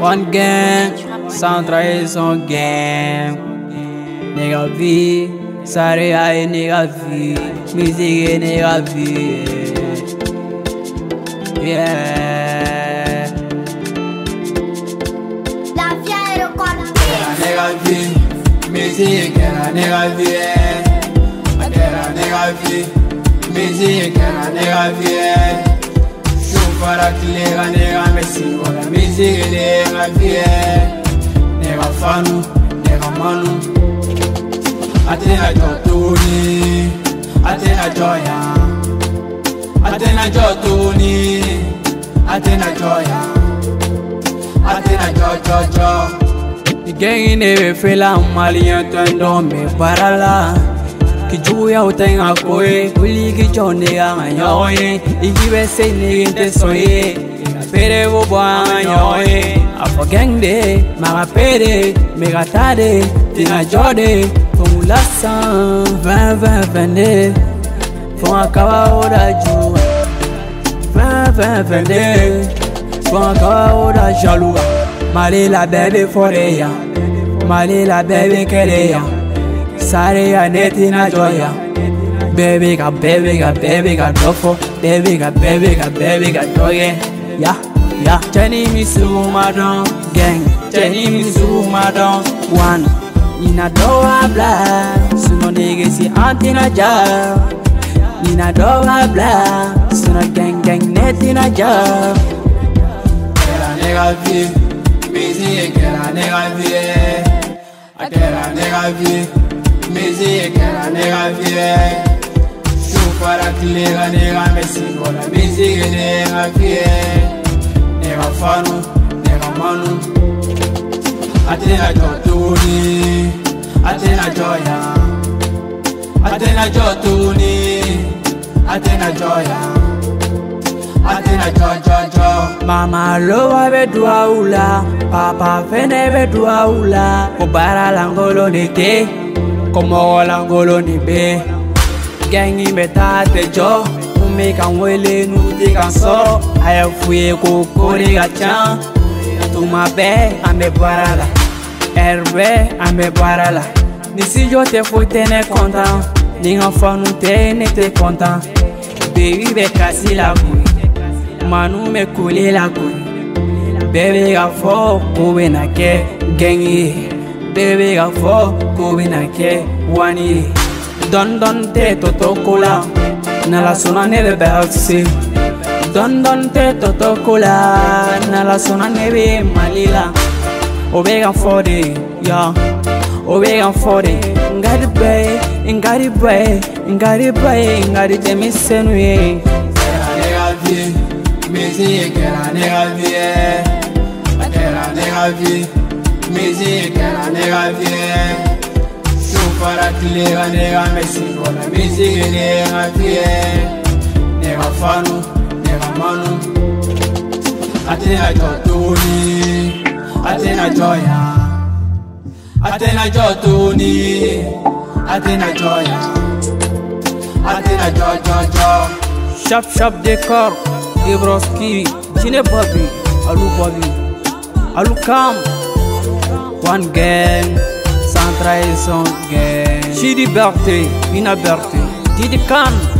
One gang, sans trahison gang. Nigga vie, Saria et nigga vie, musique et eh, vie. Yeah. La vie est le corps Nigga vie, musique et eh, nigga vie. Nigga vie, musique et eh, nigga vie. para que farati nega nega mesingola miziki nega bie nega fanu nega manu ate na jɔ toni ate na jɔ ya ate na jɔ toni ate na jo ya ate na jɔ jɔ jɔ. ìgẹ́yìn de fẹ́ la maliyɛn tó ń dɔn mɛ la. Qui juguyaw à n ka ko ye qui ki jɔn de an ka i se nege tɛ sɔn ye a ma pere mega de tina jɔ de la san Vain fɛn vain de akawa ora ju fɛn vain de fɔnka kaba o da jalu kan mali labɛn Malé la de Sare ya neti na joya Baby got baby got baby got dofo Baby got baby got baby got droge Ya, ya Cheni misu madon Gang Cheni misu madon One Nina doa bla Suno nige si anti na ja Nina doa bla Suno gang gang neti na ja Kera nega vi Bizi Busy kera nega vi Kera nega vi mizikela nekafiye sufara tileka nekamesikola mizike nekafiye nekafanu nekamanu atena jo tuni atena joya atena jo tuni atena joya atena jo jo jo mama lowa be duwawu la papa fene be duwawu la ko baara lankolon de te komogola ngoloni be gɛngi bɛ taa tɛ jɔ n be kan wele n'u tɛ kan sɔrɔ a y'a f'u ye ko ko de ka can tuma bɛɛ an bɛ baara la ɛri bɛɛ an bɛ baara la ni sijɔ tɛ foyi tɛ ne kɔntan ni ka fanu tɛ ne tɛ kɔntan bebi bɛ kasi la koyi manu bɛ kole la koyi bɛɛ be ka fɔ ko bena kɛ gɛngi ye bebe ka fɔ ko bena kɛ wani ye dɔndɔni tɛ tɔtɔ ko la nala sɔnna ne bɛ bɛ se dɔndɔni tɛ tɔtɔ ko la nala sɔnna ne be mali la o bɛ ka fɔ de ya o bɛ ka fɔ de nkari bɛɛ ye nkari bɛɛ ye nkari bɛɛ ye nkari denmisɛnnu ye kɛra ne ka vie misi ye eh. kɛra ne ka vie a kɛra ne ka vie Musique la nera vie Chufara kilera nega mesikona Musique nera vie Nera fanu, nega manu Atena jotuni, atena joya Atena jotuni, atena joya Atena jo jo jo Shop shop décor, Ibroski, Cine Bobby, alu Bobby, alu Kam One gang, sans trahison gang. J'ai liberté, une liberté, dit de